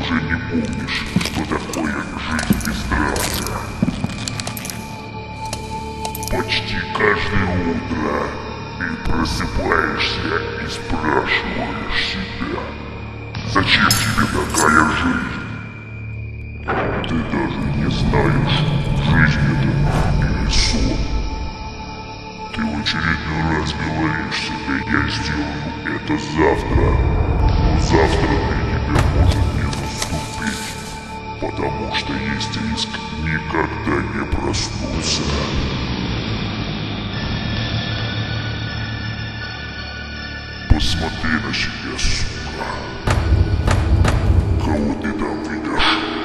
уже не помнишь, что такое жизнь без драки. Почти каждое утро ты просыпаешься и спрашиваешь себя, зачем тебе такая жизнь? Ты даже не знаешь, жизнь это или сон. Ты в очередной раз говоришь себе, я сделаю это завтра, потому что есть риск никогда не проснуться. Посмотри на себя, сука. Кого ты там видишь?